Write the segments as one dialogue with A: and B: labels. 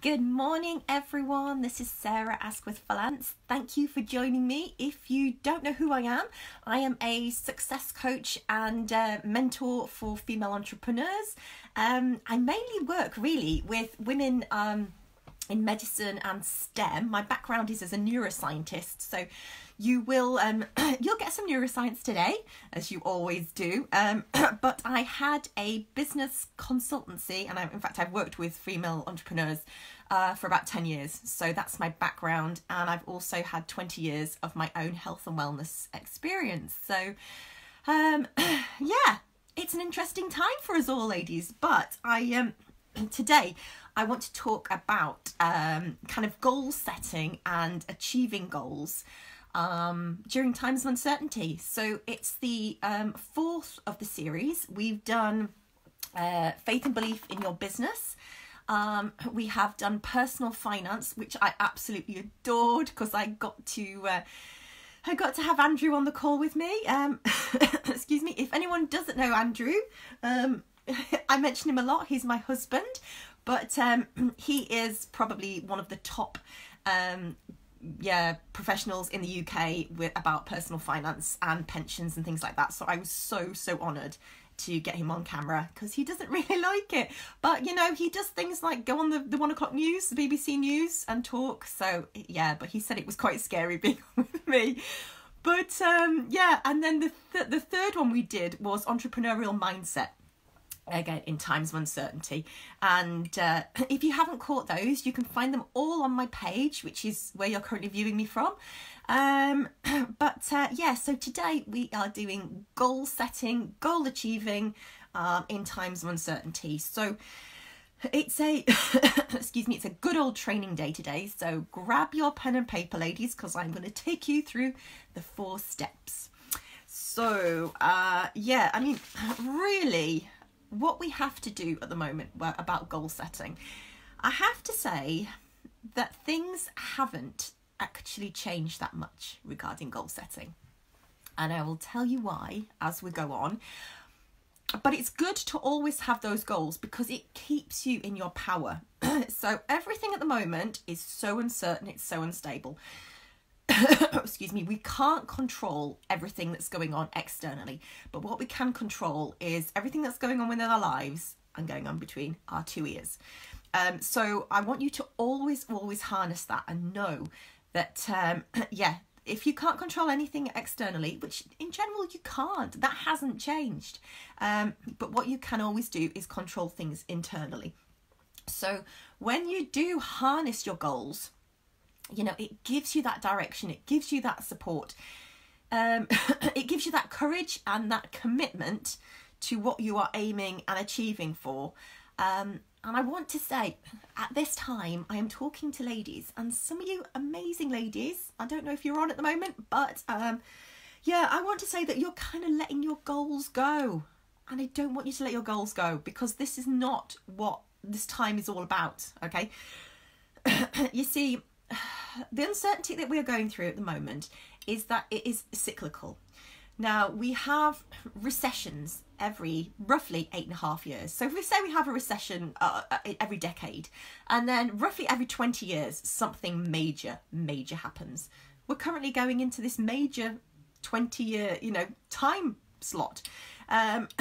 A: Good morning, everyone. This is Sarah Asquith Vallance. Thank you for joining me. If you don't know who I am, I am a success coach and uh, mentor for female entrepreneurs. Um, I mainly work really with women. Um, in medicine and STEM. My background is as a neuroscientist, so you will um, you'll get some neuroscience today, as you always do. Um, but I had a business consultancy, and I, in fact, I've worked with female entrepreneurs uh, for about ten years. So that's my background, and I've also had twenty years of my own health and wellness experience. So, um, yeah, it's an interesting time for us all, ladies. But I um today I want to talk about um, kind of goal setting and achieving goals um, during times of uncertainty. So it's the um, fourth of the series. We've done uh, faith and belief in your business. Um, we have done personal finance, which I absolutely adored because I got to. Uh, I got to have Andrew on the call with me. Um, excuse me. If anyone doesn't know Andrew, um, I mention him a lot. He's my husband, but um, he is probably one of the top um, yeah professionals in the UK with about personal finance and pensions and things like that. So I was so so honoured to get him on camera because he doesn't really like it. But you know, he does things like go on the, the one o'clock news, the BBC News, and talk. So yeah, but he said it was quite scary being with me. But um, yeah, and then the th- the third one we did was entrepreneurial mindset again in times of uncertainty. And uh, if you haven't caught those you can find them all on my page which is where you're currently viewing me from. Um, but uh, yeah so today we are doing goal setting goal achieving um, in times of uncertainty. So it's a excuse me it's a good old training day today. So grab your pen and paper ladies because i'm going to take you through the four steps. So uh yeah i mean really what we have to do at the moment about goal setting, I have to say that things haven't actually changed that much regarding goal setting. And I will tell you why as we go on. But it's good to always have those goals because it keeps you in your power. so everything at the moment is so uncertain, it's so unstable. excuse me, we can't control everything that's going on externally, but what we can control is everything that's going on within our lives and going on between our two ears. Um, so I want you to always, always harness that and know that, um, yeah, if you can't control anything externally, which in general you can't, that hasn't changed. Um, but what you can always do is control things internally. So when you do harness your goals, you know it gives you that direction it gives you that support um, it gives you that courage and that commitment to what you are aiming and achieving for. Um, and i want to say at this time i am talking to ladies and some of you amazing ladies. I don't know if you're on at the moment but um, yeah i want to say that you're kind of letting your goals go. And i don't want you to let your goals go because this is not what this time is all about okay? You see the uncertainty that we are going through at the moment is that it is cyclical. Now, we have recessions every roughly eight and a half years. So, if we say we have a recession uh, uh every decade, and then roughly every 20 years, something major, major happens. We're currently going into this major 20 year, you know, time slot. Um,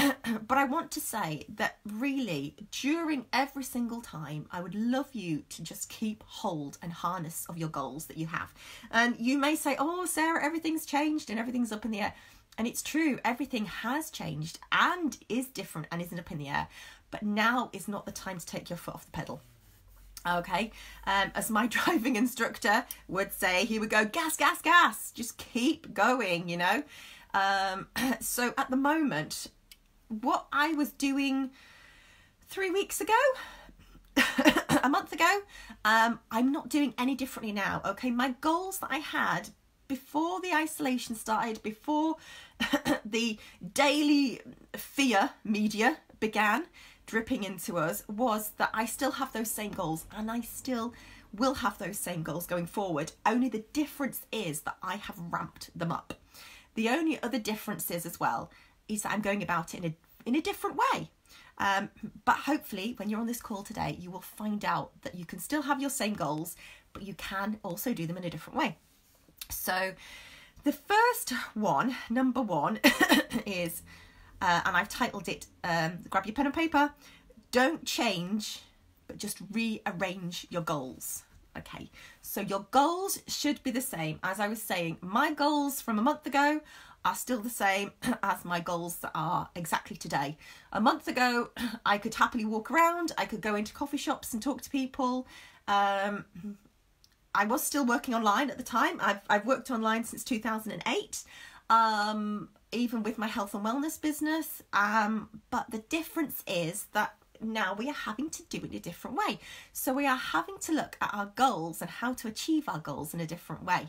A: but I want to say that really, during every single time, I would love you to just keep hold and harness of your goals that you have. And you may say, Oh, Sarah, everything's changed and everything's up in the air. And it's true, everything has changed and is different and isn't up in the air. But now is not the time to take your foot off the pedal. Okay, um, as my driving instructor would say, he would go, gas, gas, gas, just keep going, you know. Um, so at the moment, what I was doing three weeks ago, a month ago, um, I'm not doing any differently now. Okay, my goals that I had before the isolation started, before the daily fear media began dripping into us, was that I still have those same goals and I still will have those same goals going forward. Only the difference is that I have ramped them up. The only other difference is as well is that I'm going about it in a in a different way. Um, but hopefully, when you're on this call today, you will find out that you can still have your same goals, but you can also do them in a different way. So, the first one, number one, is, uh, and I've titled it, um, grab your pen and paper, don't change, but just rearrange your goals. Okay, so your goals should be the same. As I was saying, my goals from a month ago are still the same as my goals that are exactly today. A month ago, I could happily walk around, I could go into coffee shops and talk to people. Um, I was still working online at the time. I've, I've worked online since 2008, um, even with my health and wellness business. Um, but the difference is that now we are having to do it in a different way. So we are having to look at our goals and how to achieve our goals in a different way.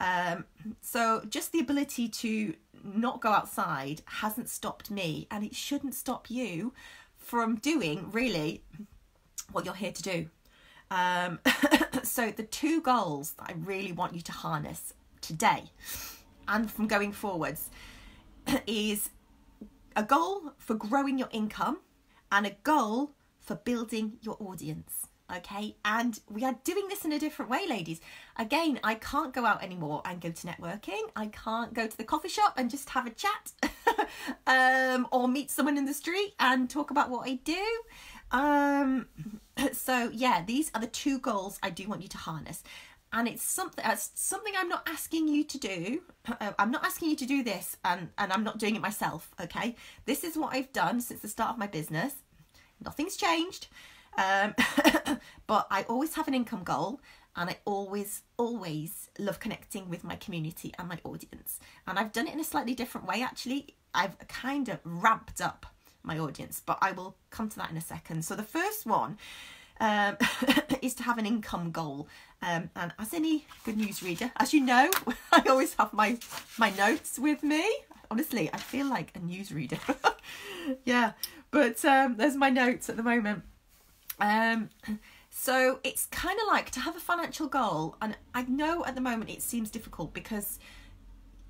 A: Um, so just the ability to not go outside hasn't stopped me, and it shouldn't stop you from doing really what you're here to do. Um, so the two goals that I really want you to harness today and from going forwards is a goal for growing your income and a goal for building your audience okay? And we are doing this in a different way ladies. Again i can't go out anymore and go to networking. I can't go to the coffee shop and just have a chat um, or meet someone in the street and talk about what i do. Um, so yeah these are the two goals i do want you to harness and it's something it's something i'm not asking you to do uh, i'm not asking you to do this and and i'm not doing it myself okay this is what i've done since the start of my business nothing's changed um, but I always have an income goal and I always, always love connecting with my community and my audience. And I've done it in a slightly different way actually. I've kind of ramped up my audience, but I will come to that in a second. So the first one um, is to have an income goal. Um, and as any good news reader, as you know, I always have my my notes with me. Honestly, I feel like a news reader. yeah, but um, there's my notes at the moment. Um, so it's kind of like to have a financial goal, and I know at the moment it seems difficult because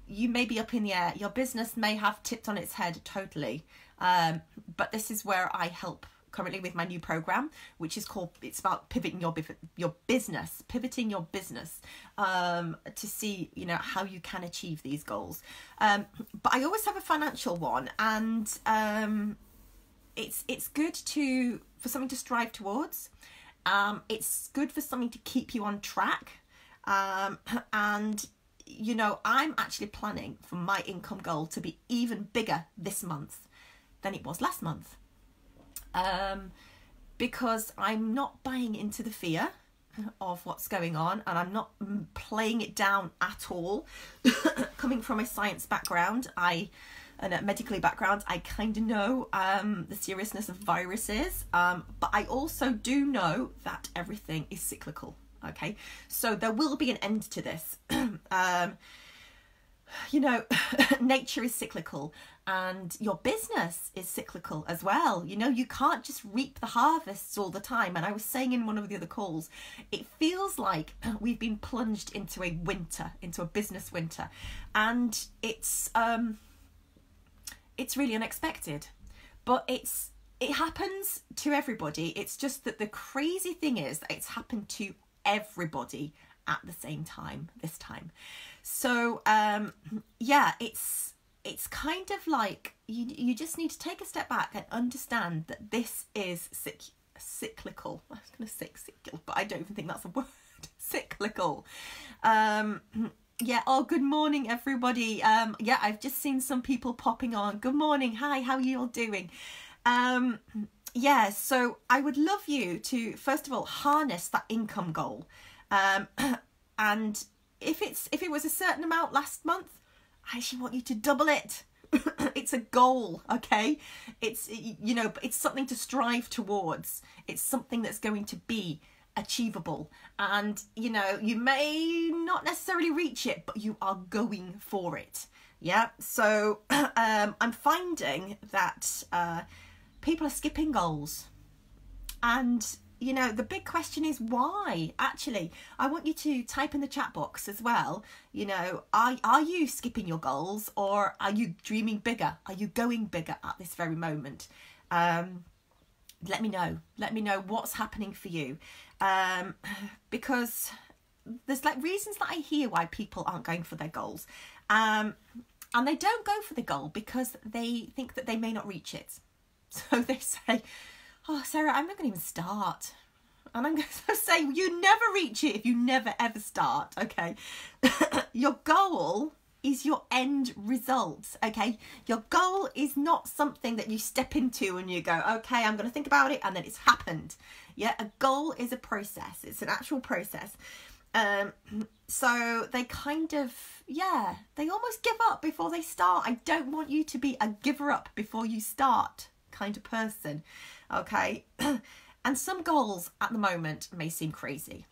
A: you may be up in the air. Your business may have tipped on its head totally. Um, but this is where I help currently with my new program, which is called it's about pivoting your your business, pivoting your business um, to see you know how you can achieve these goals. Um, but I always have a financial one, and um, it's it's good to for something to strive towards. Um, it's good for something to keep you on track. Um, and you know, I'm actually planning for my income goal to be even bigger this month than it was last month. Um, because I'm not buying into the fear of what's going on and I'm not playing it down at all. Coming from a science background, I and a medically background, I kind of know um, the seriousness of viruses, um, but I also do know that everything is cyclical. Okay, so there will be an end to this. um, you know, nature is cyclical and your business is cyclical as well. You know, you can't just reap the harvests all the time. And I was saying in one of the other calls, it feels like we've been plunged into a winter, into a business winter. And it's um it's really unexpected. But it's it happens to everybody. It's just that the crazy thing is that it's happened to everybody at the same time this time. So um yeah, it's it's kind of like you you just need to take a step back and understand that this is cyc- cyclical. I was going to say cyclical, but I don't even think that's a word. cyclical. Um yeah, oh, good morning, everybody. Um, yeah, I've just seen some people popping on. Good morning. Hi, how are you all doing? Um, yeah, so I would love you to, first of all, harness that income goal. Um, and if it's if it was a certain amount last month, I actually want you to double it. it's a goal, okay? It's you know, it's something to strive towards. It's something that's going to be achievable and you know you may not necessarily reach it but you are going for it yeah so um, i'm finding that uh, people are skipping goals and you know the big question is why actually i want you to type in the chat box as well you know are, are you skipping your goals or are you dreaming bigger are you going bigger at this very moment um, let me know. Let me know what's happening for you. Um, because there's like reasons that I hear why people aren't going for their goals. Um, and they don't go for the goal because they think that they may not reach it. So they say, Oh, Sarah, I'm not going to even start. And I'm going to say, You never reach it if you never ever start, okay? Your goal is your end result, okay? Your goal is not something that you step into and you go, okay, I'm going to think about it and then it's happened. Yeah, a goal is a process, it's an actual process. Um, so they kind of, yeah, they almost give up before they start. I don't want you to be a giver up before you start kind of person, okay? and some goals at the moment may seem crazy,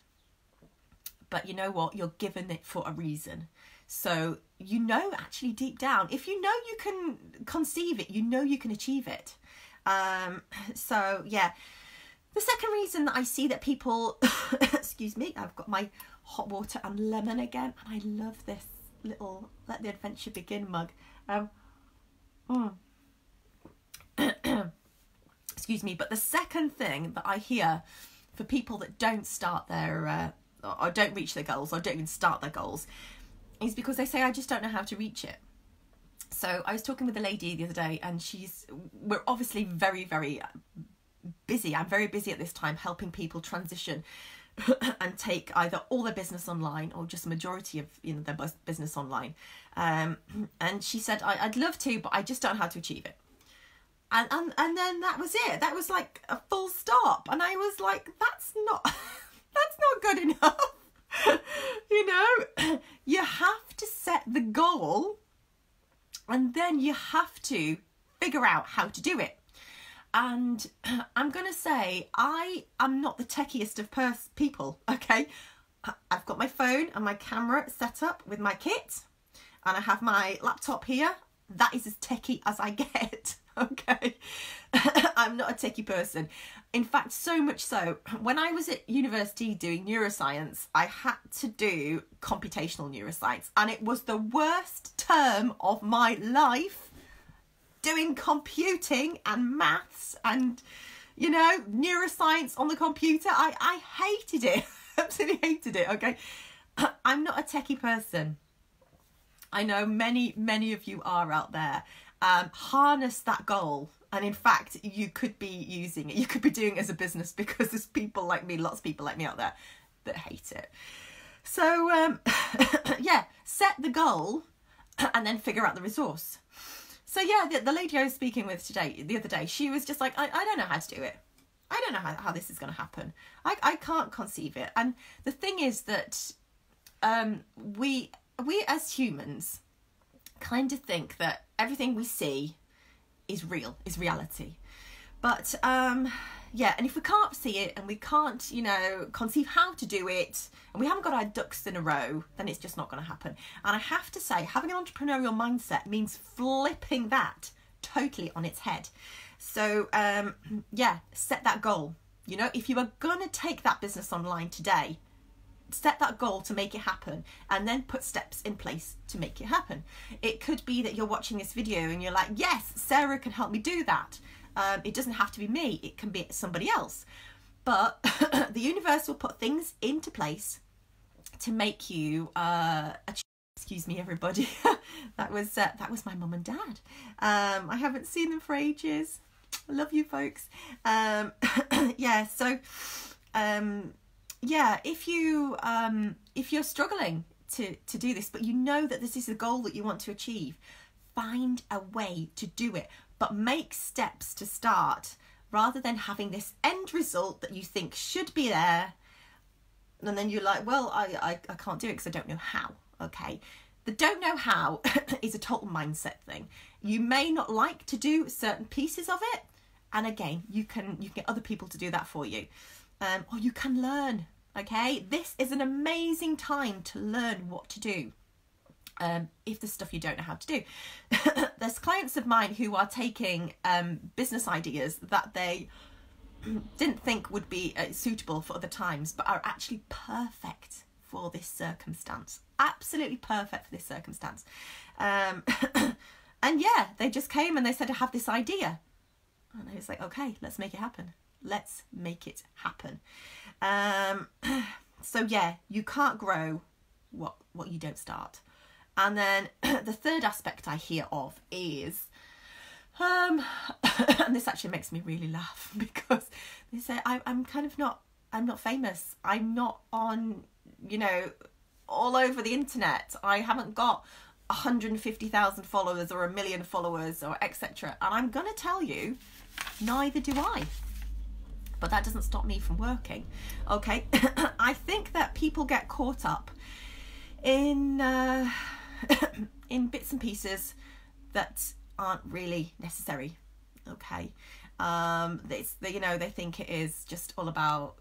A: but you know what? You're given it for a reason. So you know, actually, deep down, if you know you can conceive it, you know you can achieve it. Um, so yeah. The second reason that I see that people, excuse me, I've got my hot water and lemon again, and I love this little let the adventure begin mug. Um, mm. excuse me, but the second thing that I hear for people that don't start their uh, or don't reach their goals or don't even start their goals is because they say I just don't know how to reach it. So I was talking with a lady the other day, and she's we're obviously very very busy. I'm very busy at this time helping people transition and take either all their business online or just majority of you know their business online. Um, and she said I, would love to, but I just don't know how to achieve it. And, and and then that was it. That was like a full stop. And I was like, that's not that's not good enough. you know, you have to set the goal and then you have to figure out how to do it. And I'm going to say, I am not the techiest of pers- people, okay? I've got my phone and my camera set up with my kit, and I have my laptop here. That is as techie as I get. okay. I'm not a techie person. In fact so much so when i was at university doing neuroscience i had to do computational neuroscience and it was the worst term of my life doing computing and maths and you know neuroscience on the computer. I i hated it. Absolutely hated it okay? I'm not a techie person. I know many many of you are out there um, harness that goal. And in fact you could be using it. You could be doing it as a business because there's people like me lots of people like me out there that hate it. So um, yeah set the goal and then figure out the resource. So yeah the, the lady i was speaking with today the other day she was just like i, I don't know how to do it. I don't know how, how this is going to happen. I, I can't conceive it. And the thing is that um, we we as humans kind of think that everything we see is real, is reality. But um, yeah, and if we can't see it and we can't, you know, conceive how to do it, and we haven't got our ducks in a row, then it's just not going to happen. And I have to say, having an entrepreneurial mindset means flipping that totally on its head. So um, yeah, set that goal. You know, if you are going to take that business online today, set that goal to make it happen and then put steps in place to make it happen. It could be that you're watching this video and you're like, yes, Sarah can help me do that. Um, it doesn't have to be me, it can be somebody else. But the universe will put things into place to make you uh. Excuse me, everybody. that was uh, that was my mum and dad. Um, I haven't seen them for ages. I love you, folks. Um, yeah, so um, yeah, if you um, if you're struggling to to do this, but you know that this is the goal that you want to achieve, find a way to do it, but make steps to start rather than having this end result that you think should be there, and then you're like, well, I I, I can't do it because I don't know how. Okay. The don't know how is a total mindset thing. You may not like to do certain pieces of it, and again, you can you can get other people to do that for you, um, or you can learn Okay, this is an amazing time to learn what to do. Um, if there's stuff you don't know how to do. there's clients of mine who are taking um, business ideas that they didn't think would be uh, suitable for other times, but are actually perfect for this circumstance. Absolutely perfect for this circumstance. Um, and yeah, they just came and they said, I have this idea. And I was like, okay, let's make it happen. Let's make it happen. Um, so yeah, you can't grow what what you don't start. And then the third aspect I hear of is um and this actually makes me really laugh because they say I, I'm kind of not I'm not famous. I'm not on, you know, all over the internet. I haven't got 150,000 followers or a million followers or etc. And I'm going to tell you, neither do I. But that doesn't stop me from working. Okay, I think that people get caught up in uh, in bits and pieces that aren't really necessary. Okay, um, it's you know they think it is just all about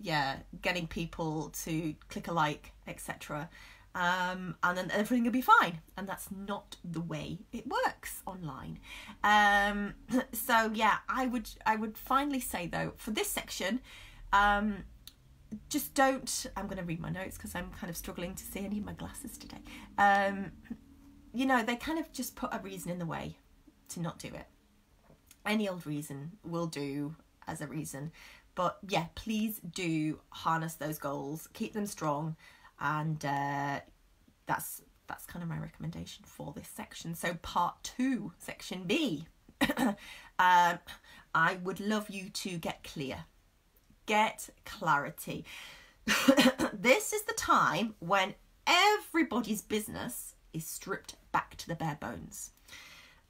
A: yeah getting people to click a like etc um, and then everything will be fine. And that's not the way it works online. Um, so yeah, I would I would finally say though for this section, um, just don't. I'm going to read my notes because I'm kind of struggling to see. I need my glasses today. Um, you know, they kind of just put a reason in the way to not do it. Any old reason will do as a reason. But yeah, please do harness those goals, keep them strong, and uh, that's that's kind of my recommendation for this section. So part two, section B. um, I would love you to get clear, get clarity. this is the time when everybody's business is stripped back to the bare bones.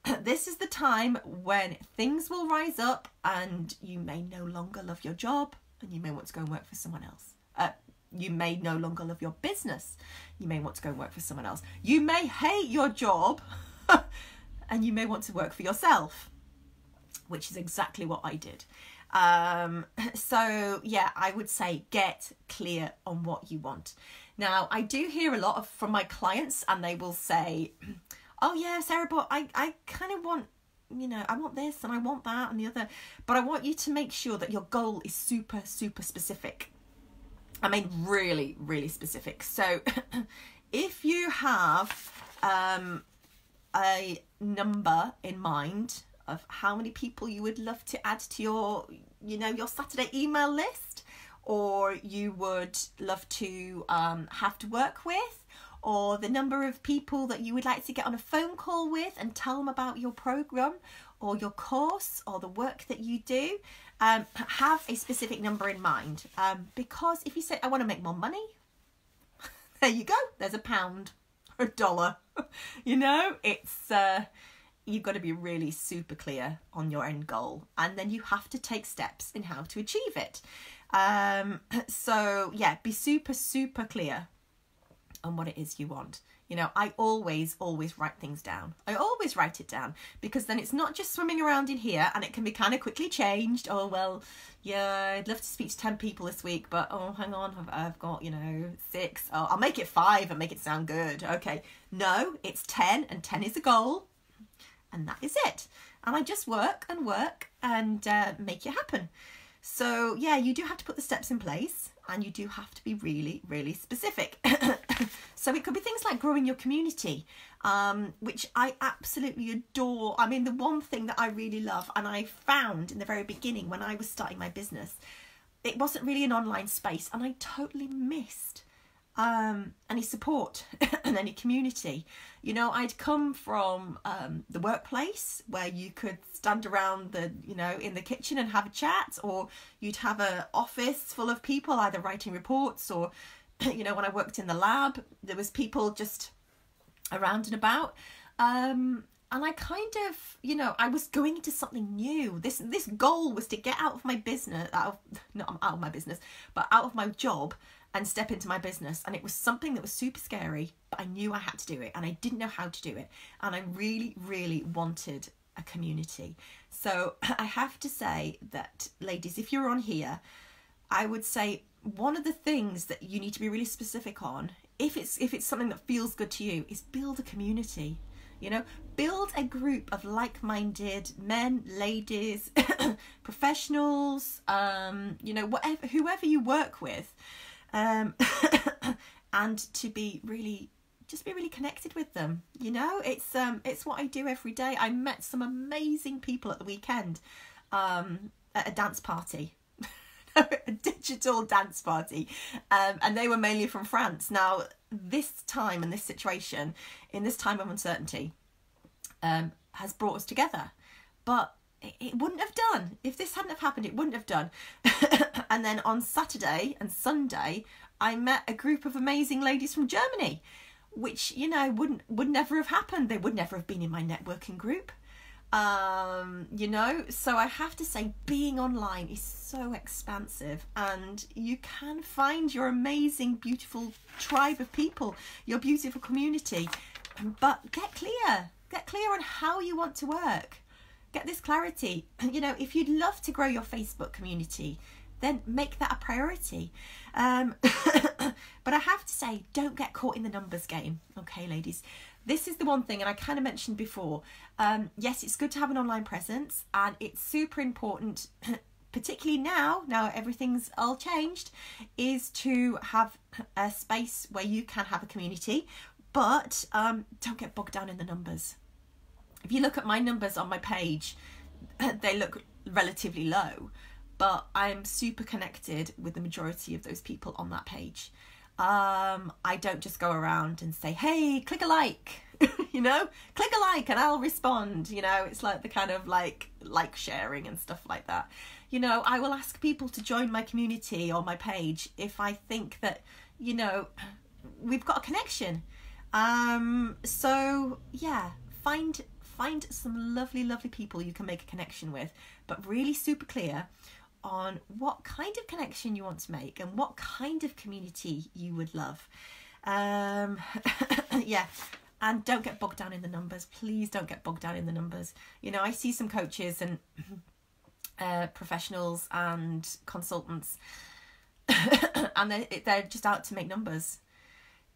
A: this is the time when things will rise up and you may no longer love your job and you may want to go and work for someone else. Uh, you may no longer love your business. You may want to go and work for someone else. You may hate your job and you may want to work for yourself, which is exactly what I did. Um, so, yeah, I would say get clear on what you want. Now, I do hear a lot of from my clients, and they will say, Oh, yeah, Sarah, but I, I kind of want you know, I want this and I want that and the other. But I want you to make sure that your goal is super, super specific. I mean, really, really specific. So, if you have um, a number in mind of how many people you would love to add to your, you know, your Saturday email list, or you would love to um, have to work with, or the number of people that you would like to get on a phone call with and tell them about your program or your course or the work that you do, um, have a specific number in mind. Um, because if you say, I want to make more money, there you go, there's a pound or a dollar. you know, it's. Uh, you've got to be really super clear on your end goal and then you have to take steps in how to achieve it um, so yeah be super super clear on what it is you want you know, I always, always write things down. I always write it down because then it's not just swimming around in here and it can be kind of quickly changed. Oh, well, yeah, I'd love to speak to 10 people this week, but oh, hang on, I've, I've got, you know, six. Oh, I'll make it five and make it sound good. Okay. No, it's 10 and 10 is a goal and that is it. And I just work and work and uh, make it happen. So, yeah, you do have to put the steps in place and you do have to be really, really specific. so it could be things like growing your community, um, which I absolutely adore. I mean, the one thing that I really love, and I found in the very beginning when I was starting my business, it wasn't really an online space, and I totally missed um, any support and any community. You know, I'd come from um, the workplace where you could stand around the, you know, in the kitchen and have a chat, or you'd have an office full of people either writing reports or, you know, when I worked in the lab, there was people just around and about. Um, and I kind of, you know, I was going into something new. This this goal was to get out of my business, out of, not out of my business, but out of my job and step into my business. And it was something that was super scary, but I knew I had to do it and I didn't know how to do it. And I really, really wanted a community. So I have to say that, ladies, if you're on here, I would say one of the things that you need to be really specific on, if it's if it's something that feels good to you, is build a community. You know, build a group of like-minded men, ladies, professionals, um, you know, whatever whoever you work with um, and to be really just be really connected with them you know it's um it's what i do every day i met some amazing people at the weekend um at a dance party. a digital dance party, um, and they were mainly from France. Now, this time and this situation, in this time of uncertainty, um, has brought us together. But it, wouldn't have done if this hadn't have happened. It wouldn't have done. and then on Saturday and Sunday, I met a group of amazing ladies from Germany, which you know wouldn't would never have happened. They would never have been in my networking group um you know so i have to say being online is so expansive and you can find your amazing beautiful tribe of people your beautiful community. But get clear get clear on how you want to work. Get this clarity. You know if you'd love to grow your facebook community then make that a priority. Um but i have to say don't get caught in the numbers game okay ladies this is the one thing, and I kind of mentioned before. Um, yes, it's good to have an online presence, and it's super important, particularly now. Now everything's all changed, is to have a space where you can have a community, but um, don't get bogged down in the numbers. If you look at my numbers on my page, they look relatively low, but I'm super connected with the majority of those people on that page. Um, I don't just go around and say, hey, click a like, you know, click a like and I'll respond. You know, it's like the kind of like like sharing and stuff like that. You know, I will ask people to join my community or my page if I think that, you know, we've got a connection. Um, so yeah, find find some lovely, lovely people you can make a connection with, but really super clear on what kind of connection you want to make and what kind of community you would love. Um, yeah, and don't get bogged down in the numbers. Please don't get bogged down in the numbers. You know, I see some coaches and uh, professionals and consultants, and they're, they're just out to make numbers.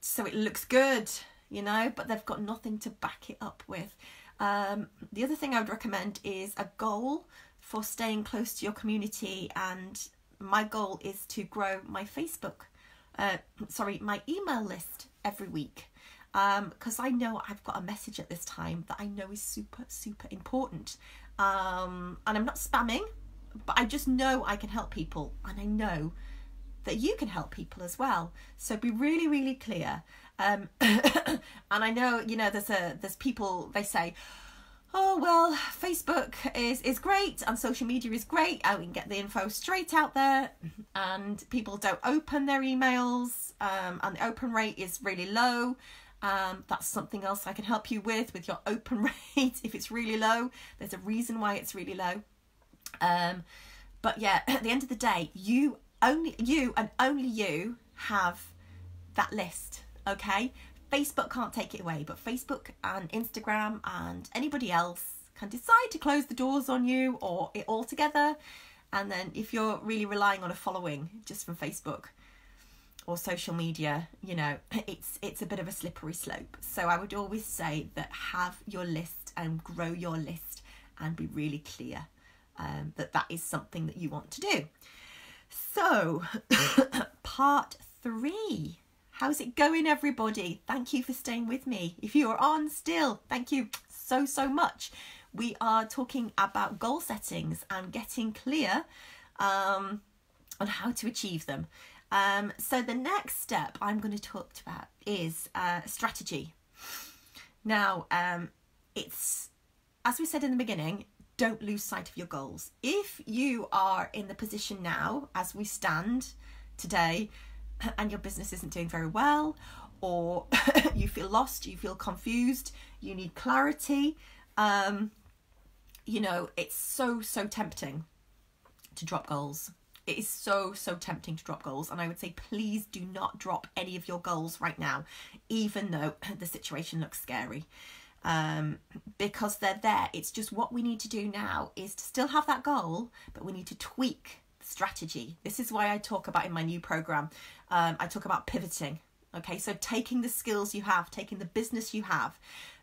A: So it looks good, you know, but they've got nothing to back it up with. Um, the other thing I would recommend is a goal for staying close to your community and my goal is to grow my Facebook, uh, sorry, my email list every week because um, I know I've got a message at this time that I know is super, super important. Um, and I'm not spamming, but I just know I can help people and I know that you can help people as well. So be really, really clear. Um, and I know, you know, there's a there's people they say, oh well facebook is is great and social media is great and we can get the info straight out there. And people don't open their emails um, and the open rate is really low. Um, that's something else i can help you with with your open rate. If it's really low there's a reason why it's really low. Um, but yeah at the end of the day you only you and only you have that list okay Facebook can't take it away, but Facebook and Instagram and anybody else can decide to close the doors on you or it altogether. And then if you're really relying on a following just from Facebook or social media, you know, it's it's a bit of a slippery slope. So I would always say that have your list and grow your list and be really clear um, that that is something that you want to do. So, part three How's it going, everybody? Thank you for staying with me. If you are on still, thank you so, so much. We are talking about goal settings and getting clear um, on how to achieve them. Um, so, the next step I'm going to talk about is uh, strategy. Now, um, it's as we said in the beginning, don't lose sight of your goals. If you are in the position now, as we stand today, and your business isn't doing very well, or you feel lost, you feel confused, you need clarity, um, you know, it's so, so tempting to drop goals. It is so, so tempting to drop goals. And I would say, please do not drop any of your goals right now, even though the situation looks scary. Um, because they're there. It's just what we need to do now is to still have that goal, but we need to tweak strategy. This is why I talk about in my new program, um, I talk about pivoting. Okay, so taking the skills you have, taking the business you have,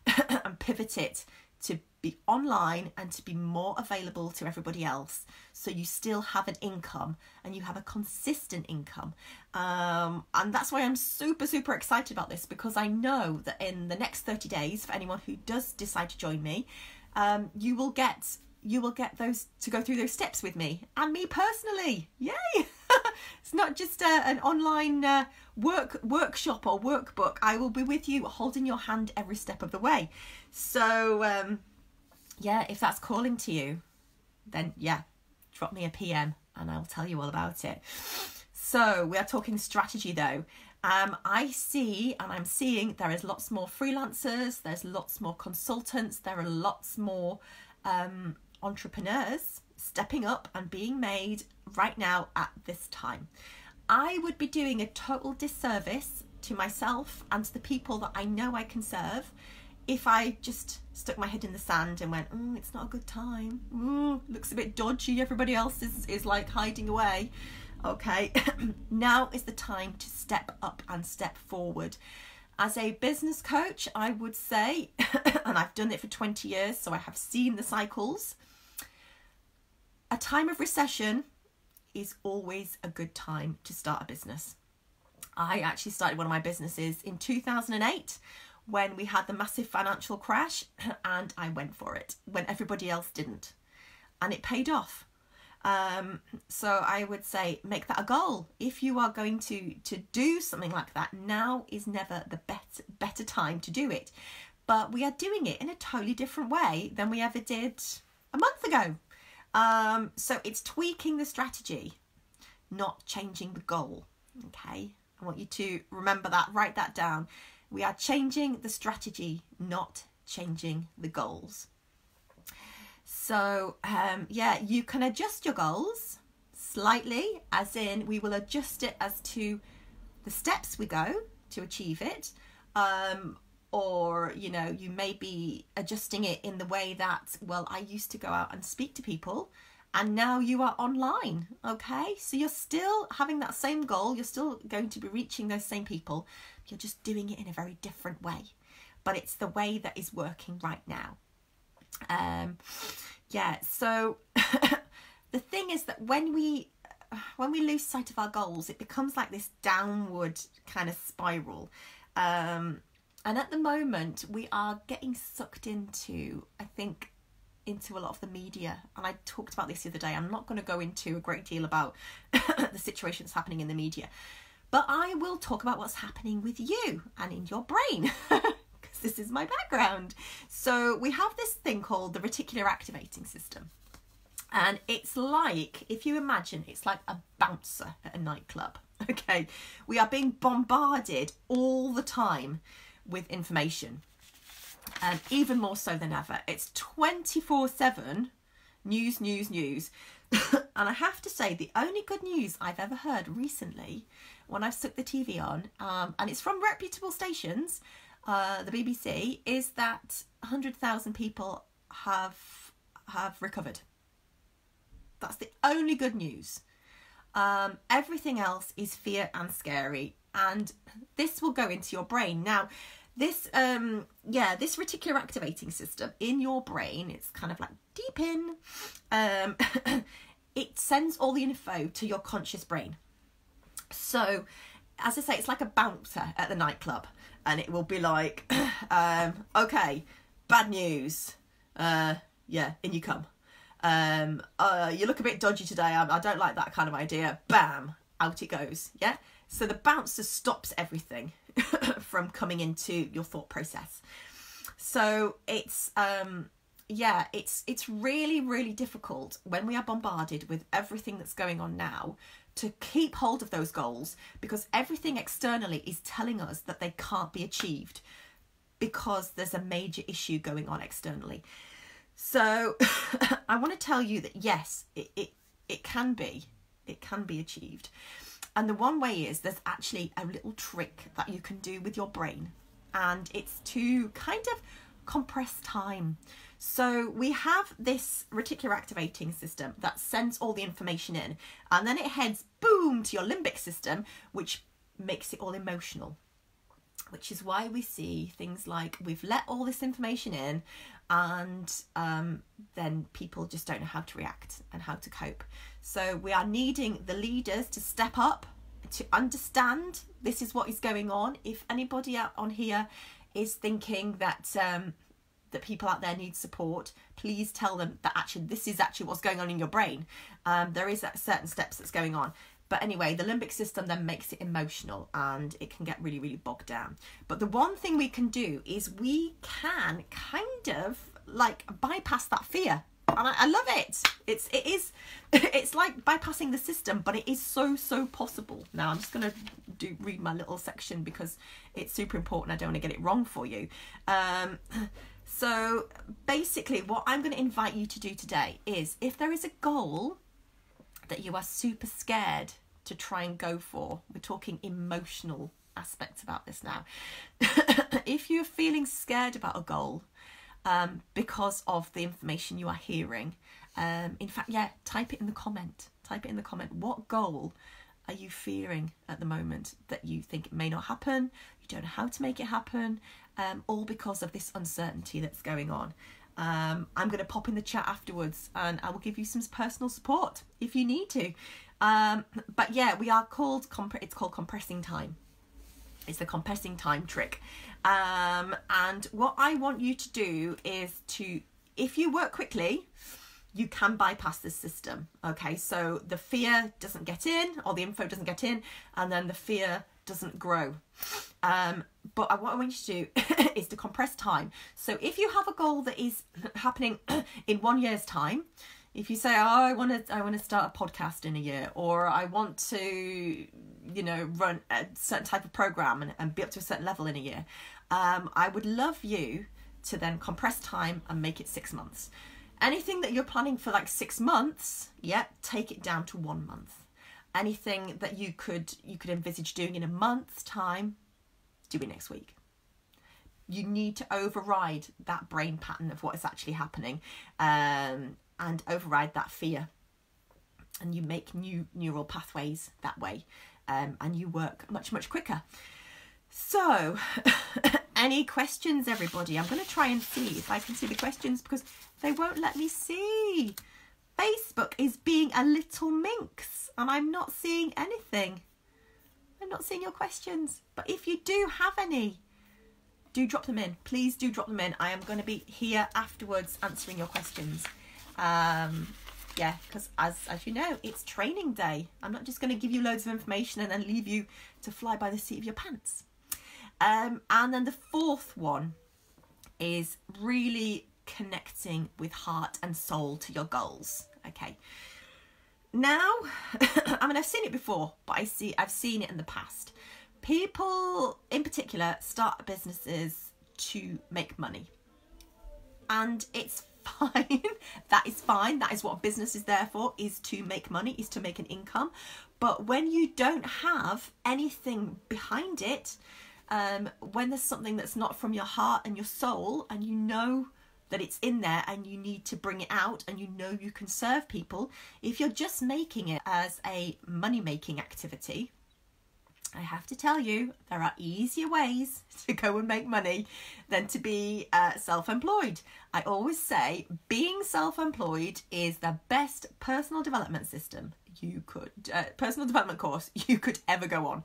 A: and pivot it to be online and to be more available to everybody else. So you still have an income and you have a consistent income. Um, and that's why I'm super, super excited about this because I know that in the next 30 days, for anyone who does decide to join me, um, you will get you will get those to go through those steps with me and me personally. Yay! it's not just a, an online uh, work workshop or workbook. I will be with you, holding your hand every step of the way. So um, yeah, if that's calling to you, then yeah, drop me a PM and I'll tell you all about it. So we are talking strategy though. Um, I see and I'm seeing there is lots more freelancers, there's lots more consultants, there are lots more um, entrepreneurs stepping up and being made right now at this time. I would be doing a total disservice to myself and to the people that I know I can serve if I just stuck my head in the sand and went, oh, it's not a good time. Ooh, looks a bit dodgy. Everybody else is, is like hiding away. Okay, now is the time to step up and step forward. As a business coach, I would say, and I've done it for 20 years, so I have seen the cycles. A time of recession is always a good time to start a business. I actually started one of my businesses in 2008 when we had the massive financial crash and I went for it when everybody else didn't. And it paid off. Um, so I would say make that a goal. If you are going to to do something like that, now is never the better better time to do it. But we are doing it in a totally different way than we ever did a month ago. Um, so it's tweaking the strategy, not changing the goal. Okay, I want you to remember that. Write that down. We are changing the strategy, not changing the goals. So, um, yeah, you can adjust your goals slightly, as in, we will adjust it as to the steps we go to achieve it. Um, or, you know, you may be adjusting it in the way that, well, I used to go out and speak to people and now you are online okay? So you're still having that same goal you're still going to be reaching those same people you're just doing it in a very different way. But it's the way that is working right now. Um yeah so the thing is that when we when we lose sight of our goals it becomes like this downward kind of spiral. Um and at the moment we are getting sucked into i think into a lot of the media. And i talked about this the other day. I'm not going to go into a great deal about the situation that's happening in the media. But i will talk about what's happening with you and in your brain because this is my background. So we have this thing called the reticular activating system. And it's like if you imagine it's like a bouncer at a nightclub okay? We are being bombarded all the time with information um, even more so than ever. It's 24 7 news, news, news. and I have to say, the only good news I've ever heard recently when I've stuck the TV on, um, and it's from reputable stations, uh, the BBC, is that 100,000 people have have recovered. That's the only good news. Um, everything else is fear and scary, and this will go into your brain. Now, this um yeah this reticular activating system in your brain it's kind of like deep in um it sends all the info to your conscious brain. So as i say it's like a bouncer at the nightclub and it will be like um okay bad news. Uh yeah in you come. Um uh you look a bit dodgy today. I, I don't like that kind of idea. Bam out it goes. Yeah so the bouncer stops everything from coming into your thought process. So it's um yeah, it's it's really really difficult when we are bombarded with everything that's going on now to keep hold of those goals because everything externally is telling us that they can't be achieved because there's a major issue going on externally. So I want to tell you that yes, it, it it can be it can be achieved. And the one way is there's actually a little trick that you can do with your brain, and it's to kind of compress time. So we have this reticular activating system that sends all the information in, and then it heads boom to your limbic system, which makes it all emotional. Which is why we see things like we've let all this information in, and um, then people just don't know how to react and how to cope. So we are needing the leaders to step up to understand this is what is going on. If anybody out on here is thinking that um, that people out there need support, please tell them that actually this is actually what's going on in your brain. Um, there is certain steps that's going on. But anyway, the limbic system then makes it emotional and it can get really, really bogged down. But the one thing we can do is we can kind of like bypass that fear. And I, I love it. It's it is it's like bypassing the system, but it is so so possible. Now I'm just gonna do read my little section because it's super important. I don't want to get it wrong for you. Um, so basically, what I'm going to invite you to do today is if there is a goal that you are super scared to try and go for. We're talking emotional aspects about this now. if you're feeling scared about a goal um, because of the information you are hearing, um, in fact, yeah, type it in the comment. Type it in the comment. What goal are you fearing at the moment that you think it may not happen? You don't know how to make it happen, um, all because of this uncertainty that's going on. Um, I'm going to pop in the chat afterwards and I will give you some personal support if you need to. Um, but yeah, we are called, it's called compressing time. It's the compressing time trick. Um, and what I want you to do is to, if you work quickly, you can bypass this system. Okay, so the fear doesn't get in or the info doesn't get in, and then the fear doesn't grow. Um, but what I want you to do is to compress time. So if you have a goal that is happening in one year's time, if you say, "Oh, I want to, I want to start a podcast in a year," or "I want to, you know, run a certain type of program and, and be up to a certain level in a year," um, I would love you to then compress time and make it six months. Anything that you're planning for like six months, yeah, take it down to one month. Anything that you could you could envisage doing in a month's time, do it next week you need to override that brain pattern of what is actually happening um, and override that fear. And you make new neural pathways that way um, and you work much, much quicker. So, any questions, everybody? I'm going to try and see if I can see the questions because they won't let me see. Facebook is being a little minx and I'm not seeing anything. I'm not seeing your questions. But if you do have any, do drop them in. Please do drop them in. I am going to be here afterwards answering your questions. Um, yeah, because as as you know, it's training day. I'm not just going to give you loads of information and then leave you to fly by the seat of your pants. Um, and then the fourth one is really connecting with heart and soul to your goals. Okay. Now, I mean, I've seen it before, but I see I've seen it in the past. People, in particular, start businesses to make money, and it's fine. that is fine. That is what business is there for, is to make money, is to make an income. But when you don't have anything behind it, um, when there's something that's not from your heart and your soul, and you know that it's in there and you need to bring it out and you know you can serve people, if you're just making it as a money making activity, I have to tell you, there are easier ways to go and make money than to be uh, self employed. I always say being self employed is the best personal development system you could, uh, personal development course you could ever go on.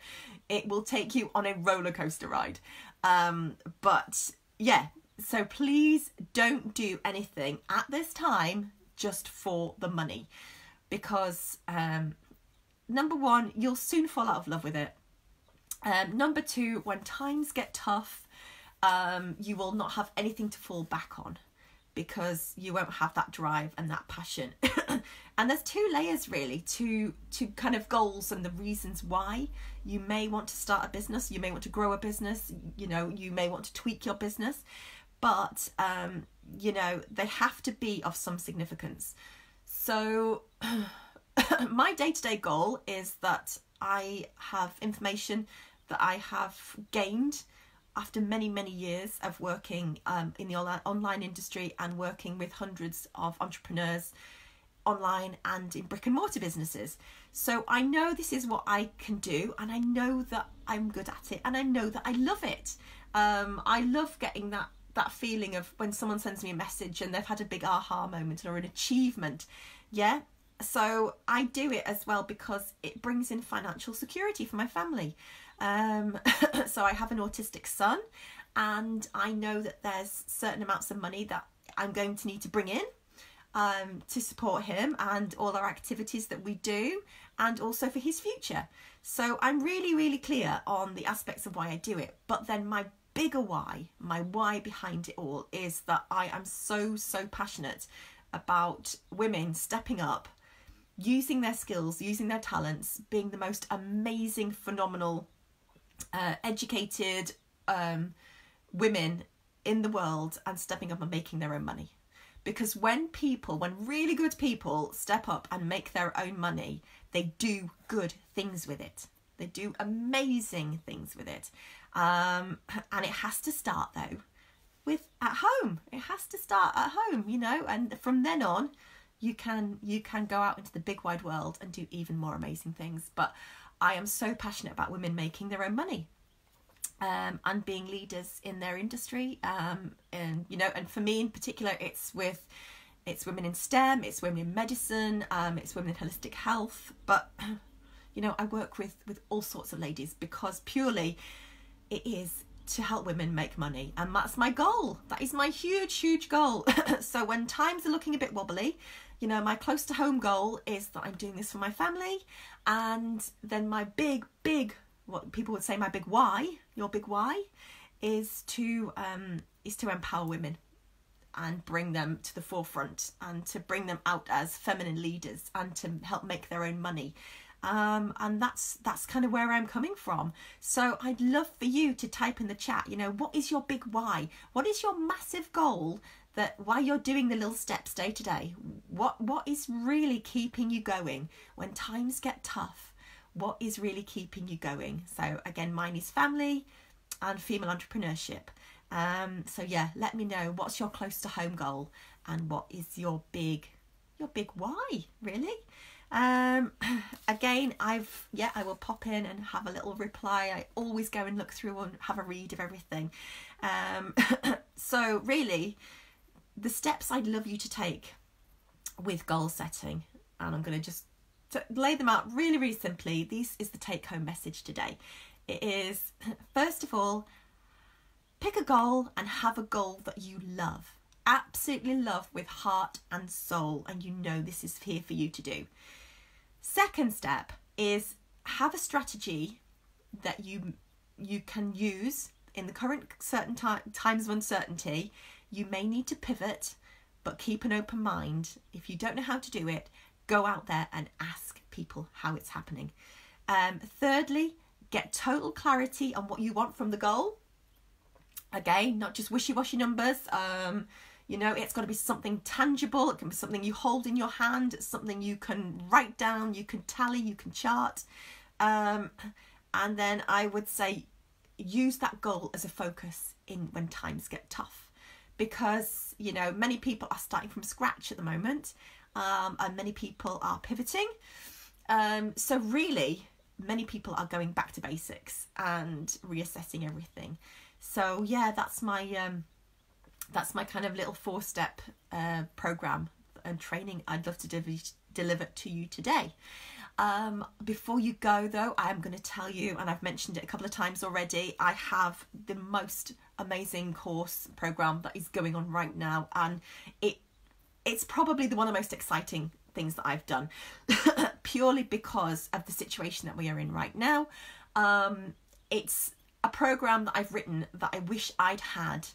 A: It will take you on a roller coaster ride. Um, but yeah, so please don't do anything at this time just for the money because um, number one, you'll soon fall out of love with it um, number two, when times get tough, um, you will not have anything to fall back on because you won't have that drive and that passion. and there's two layers really to to kind of goals and the reasons why you may want to start a business, you may want to grow a business, you know, you may want to tweak your business, but um, you know, they have to be of some significance. So my day-to-day goal is that I have information that I have gained after many, many years of working um, in the online industry and working with hundreds of entrepreneurs online and in brick and mortar businesses. So I know this is what I can do and I know that I'm good at it and I know that I love it. Um, I love getting that that feeling of when someone sends me a message and they've had a big aha moment or an achievement. Yeah. So I do it as well because it brings in financial security for my family. Um, so I have an autistic son, and I know that there's certain amounts of money that I'm going to need to bring in um, to support him and all our activities that we do, and also for his future. So I'm really, really clear on the aspects of why I do it. But then my bigger why, my why behind it all, is that I am so, so passionate about women stepping up, using their skills, using their talents, being the most amazing, phenomenal, uh, educated um, women in the world and stepping up and making their own money. Because when people, when really good people step up and make their own money, they do good things with it. They do amazing things with it. Um, and it has to start though with at home. It has to start at home, you know, and from then on you can you can go out into the big wide world and do even more amazing things. But I am so passionate about women making their own money um, and being leaders in their industry. Um, and you know, and for me in particular, it's with it's women in STEM, it's women in medicine, um, it's women in holistic health. But you know, I work with with all sorts of ladies because purely it is to help women make money, and that's my goal. That is my huge, huge goal. so when times are looking a bit wobbly, you know, my close to home goal is that I'm doing this for my family, and then my big, big what people would say my big why, your big why, is to um, is to empower women and bring them to the forefront and to bring them out as feminine leaders and to help make their own money. Um, and that's that's kind of where I'm coming from. So I'd love for you to type in the chat. You know, what is your big why? What is your massive goal that why you're doing the little steps day to day? What what is really keeping you going when times get tough? what is really keeping you going. So again, mine is family and female entrepreneurship. Um, so yeah, let me know what's your close to home goal and what is your big your big why really. Um, again, I've yeah, I will pop in and have a little reply. I always go and look through and have a read of everything. Um, so really, the steps I'd love you to take with goal setting, and I'm going to just lay them out really, really simply, this is the take home message today. It is, first of all, pick a goal and have a goal that you love. Absolutely love with heart and soul, and you know this is here for you to do. Second step is have a strategy that you you can use in the current certain time, times of uncertainty. You may need to pivot, but keep an open mind. If you don't know how to do it, go out there and ask people how it's happening. Um, thirdly, get total clarity on what you want from the goal. Again, not just wishy washy numbers. Um, you know, it's got to be something tangible. It can be something you hold in your hand. Something you can write down, you can tally, you can chart. Um, and then I would say use that goal as a focus in when times get tough because you know many people are starting from scratch at the moment um, and many people are pivoting. Um, so, really, many people are going back to basics and reassessing everything. So, yeah, that's my um, that's my kind of little four step uh, program and training I'd love to de- deliver to you today. Um, before you go, though, I am going to tell you, and I've mentioned it a couple of times already, I have the most amazing course program that is going on right now, and it it's probably the one of the most exciting things that I've done, purely because of the situation that we are in right now. Um, it's a program that I've written that I wish I'd had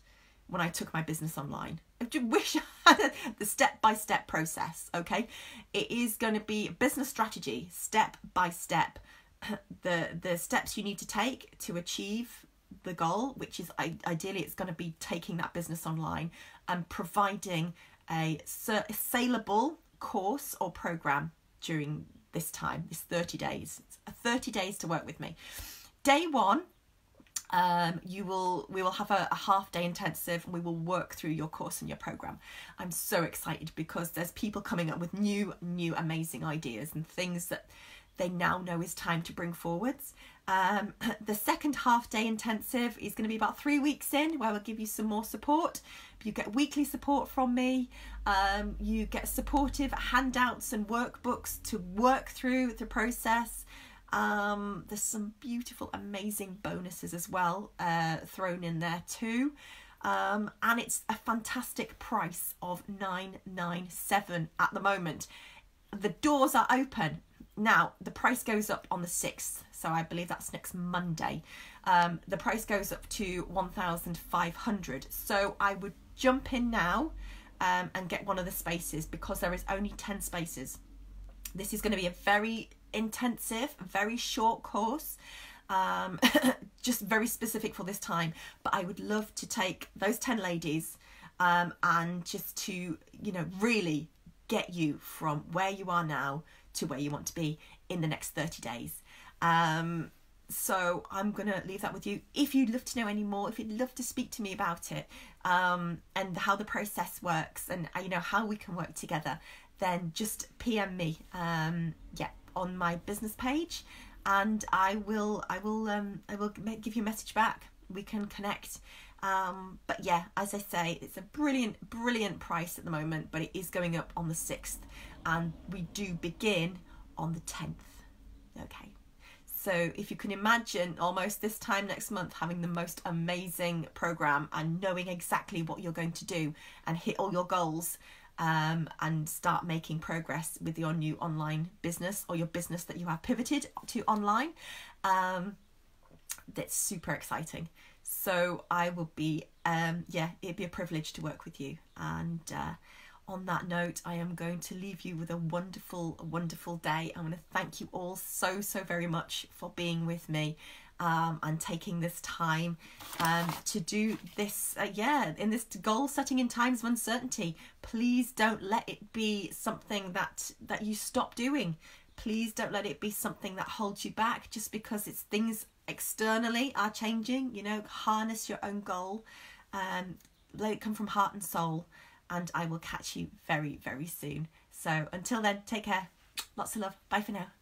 A: when I took my business online. I wish I had the step by step process. Okay, it is going to be business strategy, step by step. The the steps you need to take to achieve the goal, which is ideally it's going to be taking that business online and providing a saleable course or program during this time, this 30 days. It's uh, 30 days to work with me. Day one, um, you will we will have a, a, half day intensive and we will work through your course and your program i'm so excited because there's people coming up with new new amazing ideas and things that they now know is time to bring forwards um, the second half day intensive is going to be about three weeks in where we'll give you some more support you get weekly support from me. Um, you get supportive handouts and workbooks to work through the process. Um, there's some beautiful, amazing bonuses as well uh, thrown in there too. Um, and it's a fantastic price of 997 at the moment. The doors are open. Now, the price goes up on the 6th, so I believe that's next Monday. Um, the price goes up to 1,500. So I would jump in now um, and get one of the spaces because there is only 10 spaces. This is going to be a very intensive, very short course, um, just very specific for this time. But I would love to take those 10 ladies um, and just to, you know, really get you from where you are now to where you want to be in the next 30 days. Um, so I'm going to leave that with you. If you'd love to know any more, if you'd love to speak to me about it um, and how the process works and uh, you know how we can work together, then just PM me. Um, yeah, on my business page, and I will I will um, I will give you a message back. We can connect. Um, but yeah, as I say, it's a brilliant, brilliant price at the moment, but it is going up on the 6th, and we do begin on the 10th. Okay. So if you can imagine almost this time next month having the most amazing program and knowing exactly what you're going to do and hit all your goals um, and start making progress with your new online business or your business that you have pivoted to online, um, that's super exciting. So I will be, um, yeah, it'd be a privilege to work with you and. Uh, on that note, I am going to leave you with a wonderful, wonderful day. I want to thank you all so, so very much for being with me um, and taking this time um, to do this, uh, yeah, in this goal setting in times of uncertainty. Please don't let it be something that that you stop doing. Please don't let it be something that holds you back just because it's things externally are changing. You know, harness your own goal. Um, let it come from heart and soul and I will catch you very, very soon. So until then, take care. Lots of love. Bye for now.